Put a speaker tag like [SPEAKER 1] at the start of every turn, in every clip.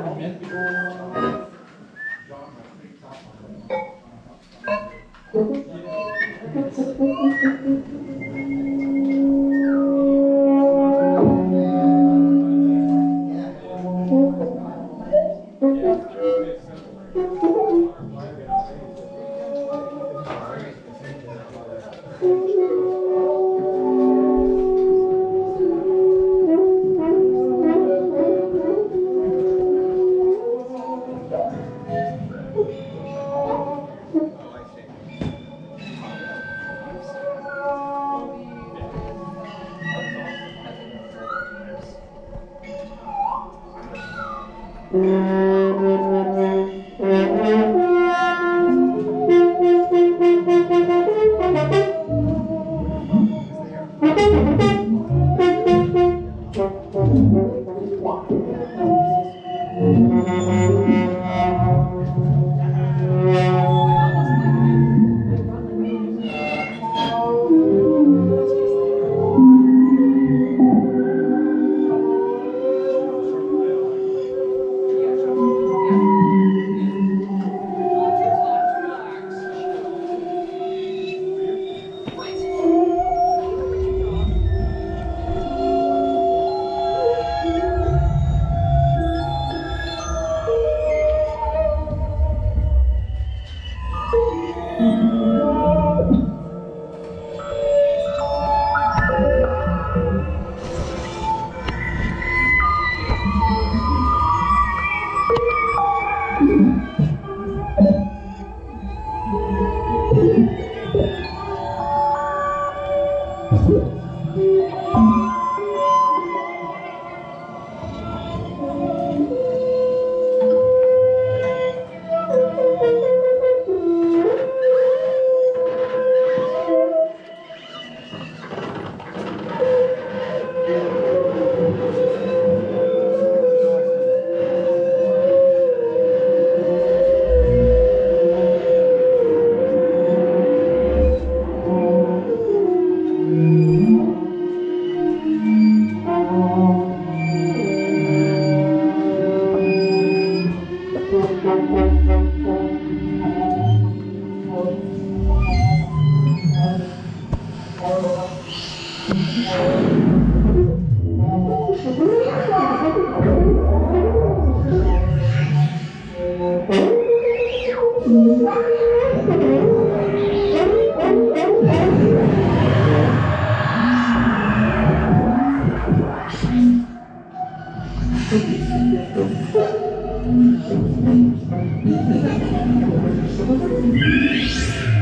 [SPEAKER 1] Thank you. É. Thank you. Thank you.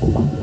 [SPEAKER 1] Thank you.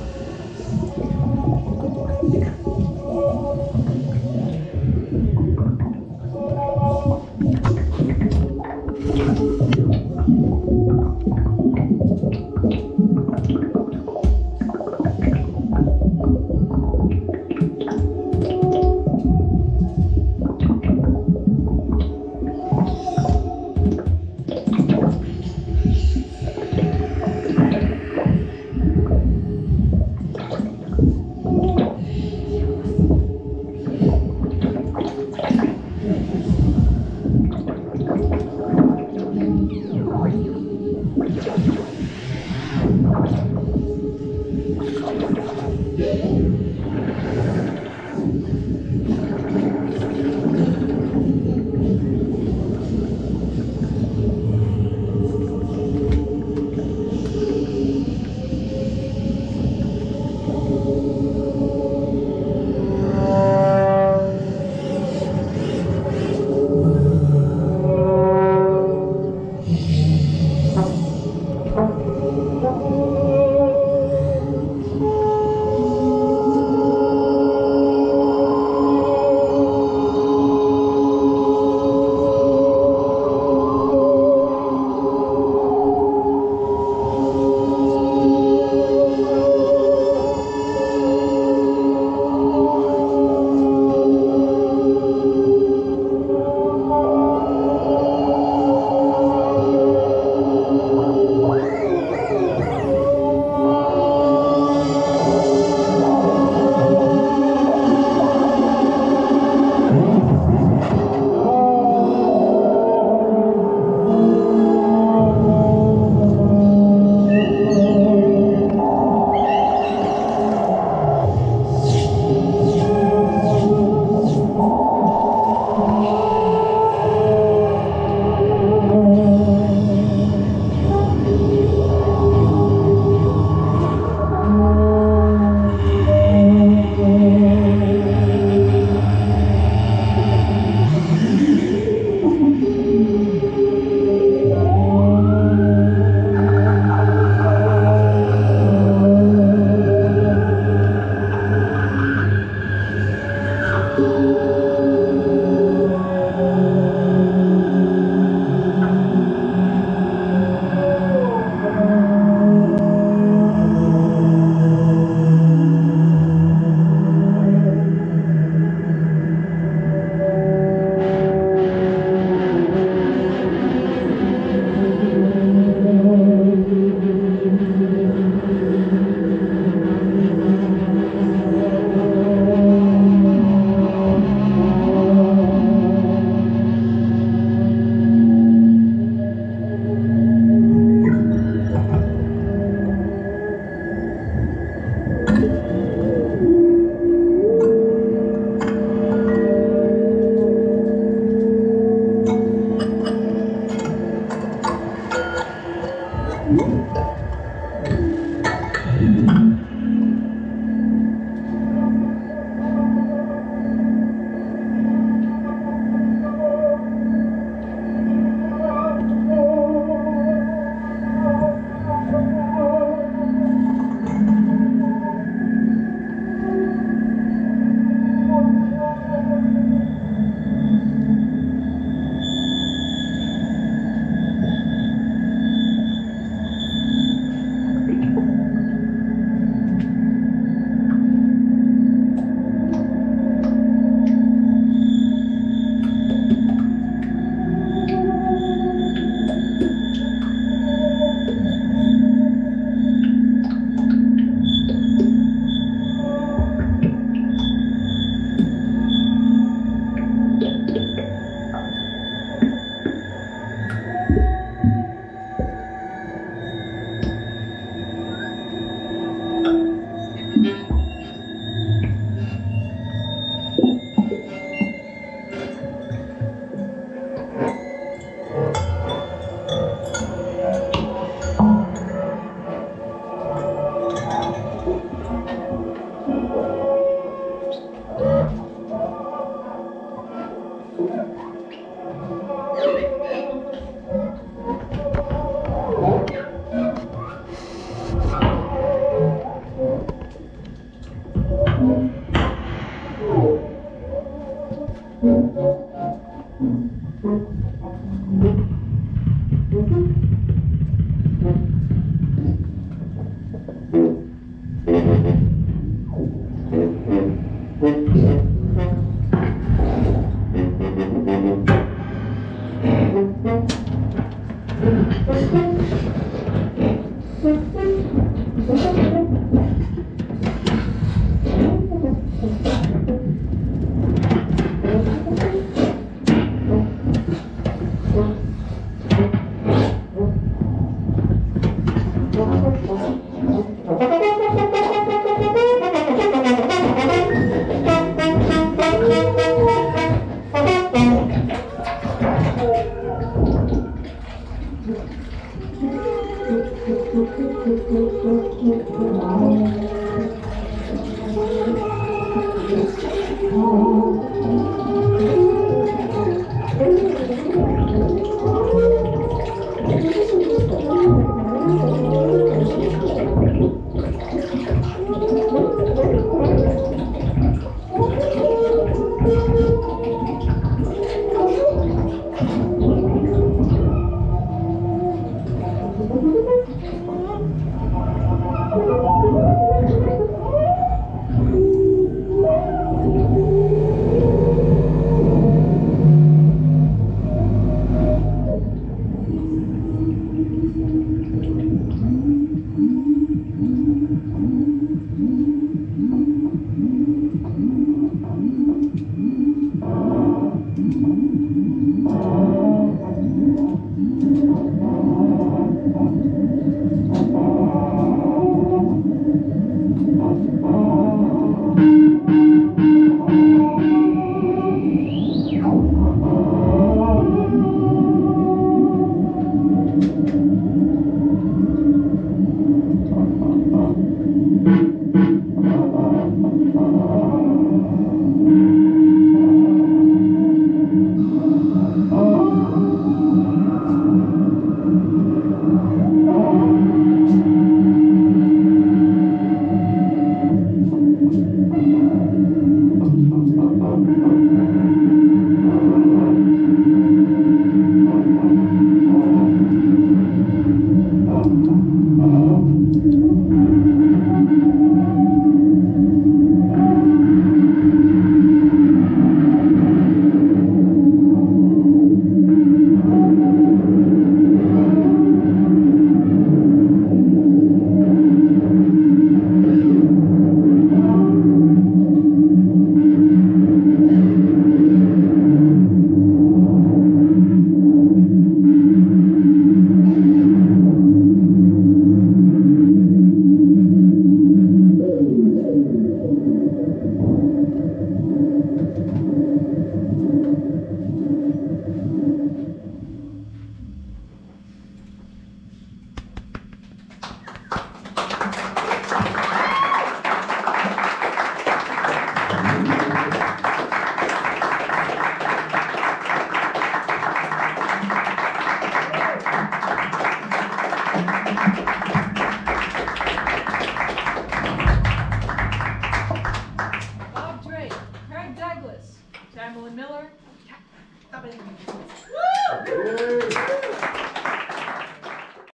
[SPEAKER 1] Thank you.